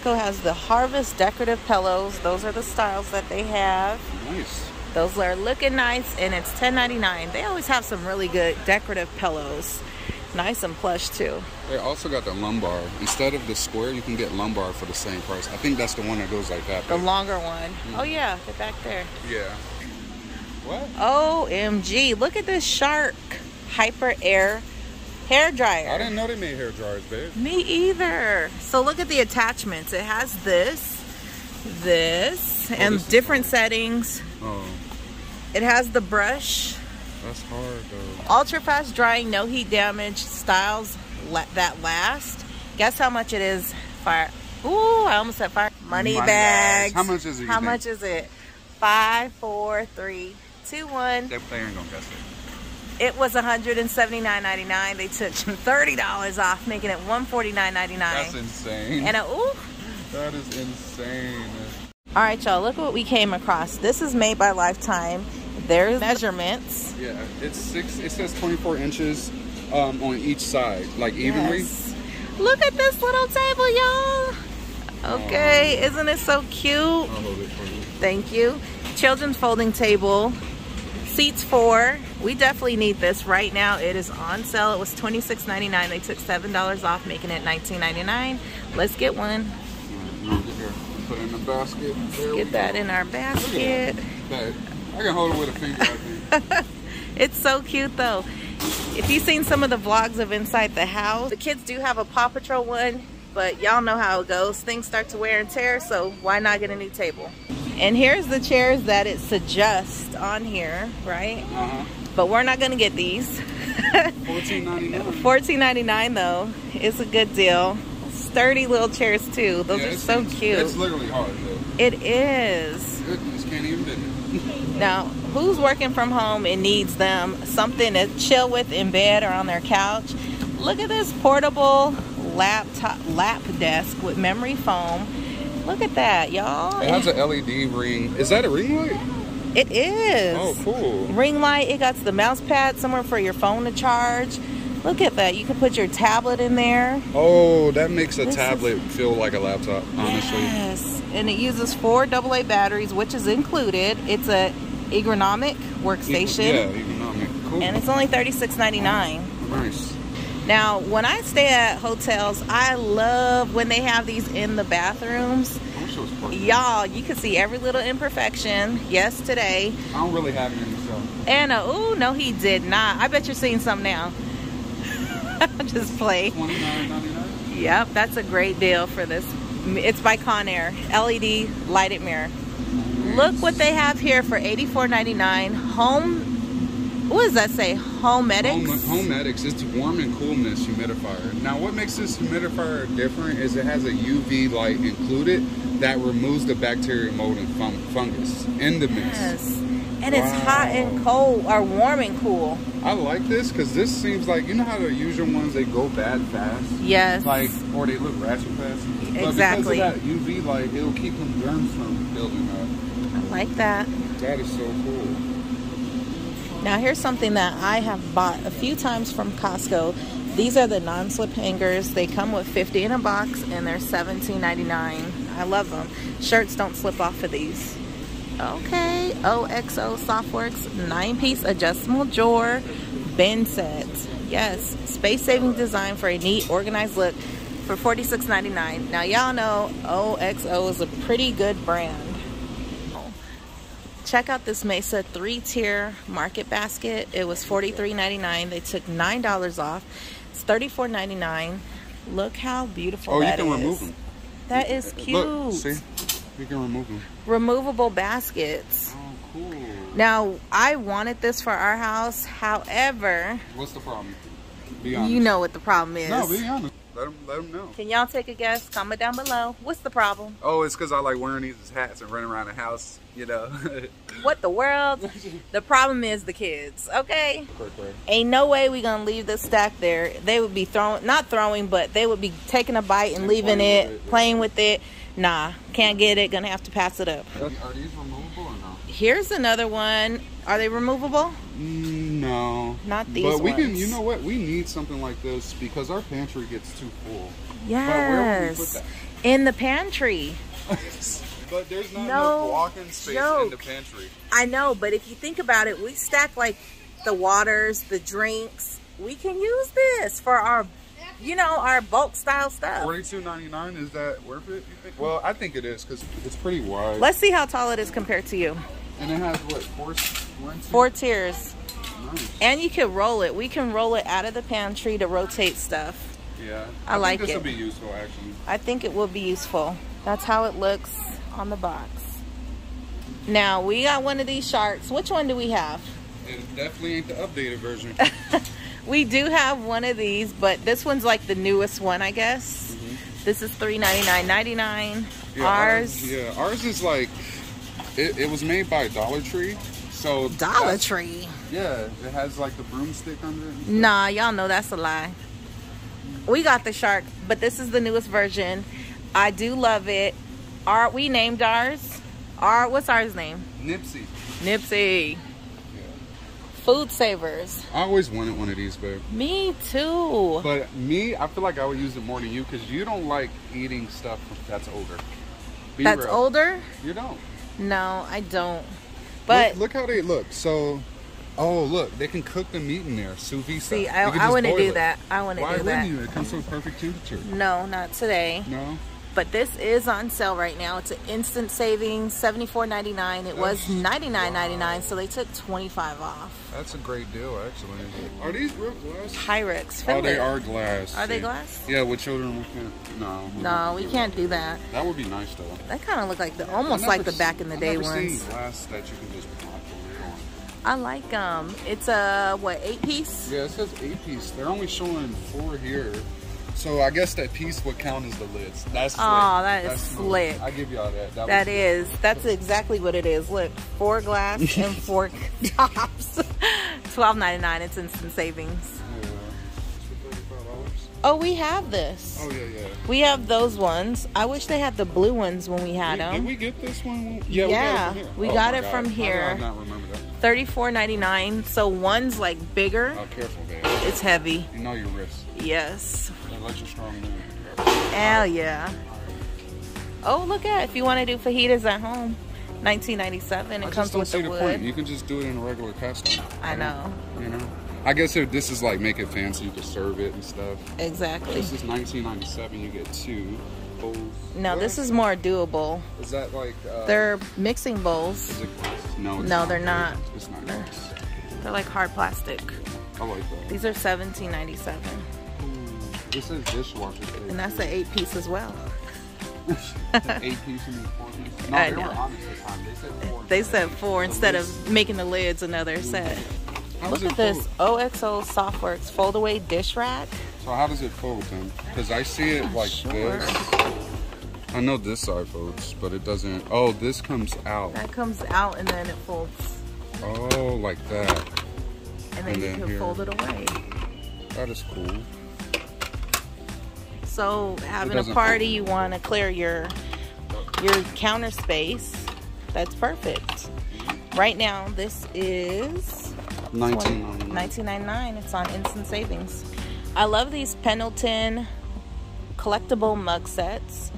Costco has the Harvest decorative pillows. Those are the styles that they have. Nice. Those are looking nice and it's $10.99. They always have some really good decorative pillows. Nice and plush too. They also got the lumbar. Instead of the square, you can get lumbar for the same price. I think that's the one that goes like that. The longer one. Mm-hmm. Oh yeah, get back there. Yeah. What? OMG, look at this Shark Hyper Air hair dryer. I didn't know they made hair dryers, babe. Me either. So look at the attachments. It has this, this, Oh, and this different settings. Oh, It has the brush, that's hard though. ultra fast drying, no heat damage styles that last. Guess how much it is, fire. Ooh, I almost said fire. Money, Money bags. bags. How much is it? How much is it? Five, four, three, two, one. They, they ain't gonna guess it. It was $179.99. They took $30 off, making it $149.99. That's insane. And a, ooh. that is insane. All right, y'all, look what we came across. This is made by Lifetime. There's measurements. Yeah, it's six. It says 24 inches um, on each side, like evenly. Yes. Look at this little table, y'all. Okay, isn't it so cute? I'll hold it for you. Thank you. Children's folding table. Seats four. We definitely need this right now. It is on sale. It was $26.99. They took $7 off, making it $19.99. Let's get one. All right, here, Put it in the basket. Get that go. in our basket. That- I can hold it with a finger. I think. It's so cute though. If you've seen some of the vlogs of inside the house, the kids do have a Paw Patrol one, but y'all know how it goes. Things start to wear and tear, so why not get a new table? And here's the chairs that it suggests on here, right? Uh-huh. But we're not gonna get these. 14.99. $14.99 though. It's a good deal. Sturdy little chairs too. Those Yeah, are so cute. It's literally hard though. It is. Goodness, can't even bend it. Now, who's working from home and needs them something to chill with in bed or on their couch? Look at this portable laptop lap desk with memory foam. Look at that, y'all. It has an LED ring. Is that a ring light? It is. Oh, cool. Ring light. It got the mouse pad somewhere for your phone to charge. Look at that. You can put your tablet in there. Oh, that makes a This tablet feel like a laptop, honestly. Yes. And it uses four AA batteries, which is included. It's a ergonomic workstation. Yeah, economic. Cool. And it's only $36.99. nice. Now, when I stay at hotels, I love when they have these in the bathrooms. I wish it was perfect. Y'all, you can see every little imperfection. Yes, today. I don't really have any, so. Anna, ooh, no, he did not. I bet you're seeing some now. Just play. $29.99? Yep, that's a great deal for this. It's by Conair. LED lighted mirror. Look what they have here for $84.99. Home, what does that say? Home Homedics? Home, Homedics, it's warm and coolness humidifier. Now, what makes this humidifier different is it has a UV light included that removes the bacteria, mold, and fun- fungus in the mix. Yes. And it's hot and cold, or warm and cool. I like this because this seems like you know how the usual ones they go bad fast, Yes. like or they look ratchet fast. Exactly. But because of that UV light, it'll keep them germs from building up. I like that. That is so cool. Now here's something that I have bought a few times from Costco. These are the non-slip hangers. They come with 50 in a box and they're $17.99. I love them. Shirts don't slip off of these. Okay, OXO Softworks nine-piece adjustable drawer bin set. Yes, space-saving design for a neat, organized look for $46.99. Now y'all know OXO is a pretty good brand. Check out this Mesa three-tier market basket. It was $43.99. They took $9 off. It's $34.99. Look how beautiful Oh, you can is. remove them. That is cute. Look, see, you can remove them. Removable baskets. Oh, cool. Now, I wanted this for our house. However, What's the problem? Be honest. you know what the problem is. No, be honest. Let them, let them know. Can y'all take a guess? Comment down below. What's the problem? Oh, it's because I like wearing these hats and running around the house, you know. What the world? the problem is the kids, okay? quick, quick. Ain't no way we gonna leave this stack there. They would be throwing, not throwing, but they would be taking a bite and, And leaving playing it, with it, playing with it. Nah, can't get it. Gonna have to pass it up. Are, are these removable or no? Here's another one. Are they removable? Mm, no. Not these But we can, you know what? We need something like this because our pantry gets too full. Yes. where would we put that? in the pantry. but there's not No enough walking space in the pantry. I know, but if you think about it, we stack like the waters, the drinks. We can use this for our, you know, our bulk style stuff. Forty-two ninety-nine. Is that worth it? You think? Well, I think it is because it's pretty wide. Let's see how tall it is compared to you. and it has what four? One, two, Four tiers. Nice. And you can roll it. We can roll it out of the pantry to rotate stuff. Yeah. I like think this it. will be useful actually. I think it will be useful. That's how it looks on the box. Now, we got one of these sharks. Which one do we have? It definitely ain't the updated version. We do have one of these, but this one's like the newest one, I guess. Mm-hmm. This is $3.99.99. Yeah, Ours, Yeah, ours is like it, it was made by Dollar Tree. So Dollar Tree. Yeah, it has like the broomstick under it. Nah, y'all know that's a lie. We got the shark, but this is the newest version. I do love it. Our we named ours. Our what's ours name? Nipsey. Nipsey. Food savers. I always wanted one of these, babe. Me too. But me, I feel like I would use it more than you because you don't like eating stuff that's older. Be That's real. older? You don't. No, I don't. But look, look how they look. So, oh look, they can cook the meat in there, sous vide. see. I, I wouldn't boil do it. that. I wouldn't Why do wouldn't you? It comes to a perfect temperature. No, not today. No. But this is on sale right now. It's an instant savings, seventy four ninety nine. It was That's- ninety nine ninety nine, so they took twenty five off. That's a great deal, actually. Are these real glass? Pyrex. Oh, they are glass. Are they glass? Yeah, with children, we can't. No. No, we can't do that. That would be nice, though. They kind of look like the almost I've like the back in the I've day never ones. Seen glass that you can just pop the lid on. I like um. It's a what eight piece? Yeah, it says eight piece. They're only showing four here. So I guess that piece would count as the lids. That's slick. Aw, that is That's slick. I give y'all that. That, That is. That's exactly what it is. Look, four glass and four tops. Twelve ninety nine. It's instant savings. Yeah. Oh, we have this. Oh, yeah, yeah. We have those ones. I wish they had the blue ones when we had them. did we get this one? Yeah, Yeah, we got it from here. we Oh got it from here. I not remember that? Thirty four ninety nine. So one's like bigger. Oh, careful, babe. It's heavy. You know your wrist. Yes. Let your strong man. Hell yeah. Oh, look at if you want to do fajitas at home. 1997. It I comes with the the point. wood. You can just do it in a regular cast iron. I know. You know? I guess if this is like make it fancy, you can serve it and stuff. Exactly. This is 1997. You get two bowls. No, What? this is more doable. Is that like? Uh, They're mixing bowls. It? No, it's No, not. they're not. It's not They're- glass. They're like hard plastic. I like that. These are 17.97, This is dishwasher safe. and that's an eight piece as well. eight piece and four piece. No, I they know. were honest this time. They said four. They said four instead lids- of making the lids another set. How Look at it this? OXO Softworks fold-away dish rack. So how does it fold then? Because I see it like Sure. this. I know this side folds, but it doesn't. Oh, this comes out. That comes out and then it folds, Oh, like that. and then And you then can here. fold it away. That is cool. So having a party, you want to clear your your counter space. That's perfect. Right now, this is 1999. 19.99. It's on instant savings. I love these Pendleton collectible mug sets.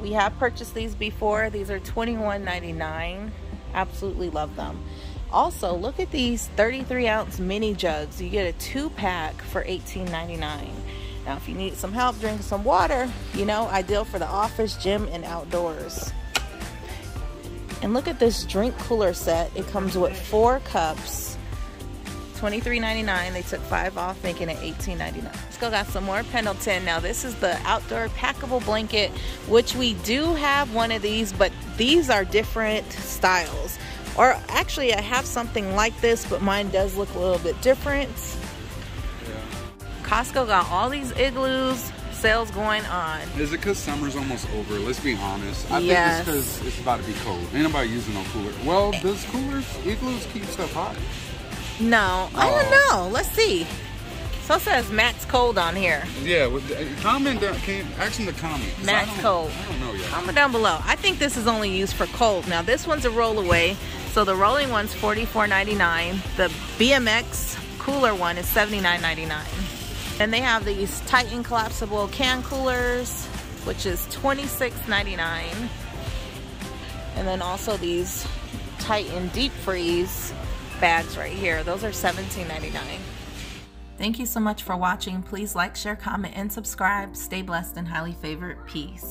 We have purchased these before. These are $21.99. Absolutely love them. Also, look at these 33 ounce mini jugs. You get a two pack for $18.99. Now, if you need some help drinking some water, you know, ideal for the office, gym, and outdoors. And look at this drink cooler set. It comes with four cups, $23.99. They took five off, making it $18.99. Still got some more Pendleton. Now, this is the outdoor packable blanket, which we do have one of these, but these are different styles. Or actually, I have something like this, but mine does look a little bit different. Costco got all these igloos sales going on. Is it because summer's almost over? Let's be honest. I Yes. think it's because it's about to be cold. Ain't nobody using no cooler. Well, does coolers, igloos keep stuff hot? No, I don't Oh. know. Let's see. So it says max cold on here. Yeah, with the, uh, comment down. Can them to comment? 'cause I cold. I don't know yet. Comment down below. I think this is only used for cold. Now this one's a rollaway, so the rolling one's $44.99. The BMX cooler one is $79.99. And they have these Titan collapsible can coolers. which is $26.99. And then also these Titan deep freeze bags right here. Those are $17.99. Thank you so much for watching. Please like, share, comment, and subscribe. Stay blessed and highly favored. Peace.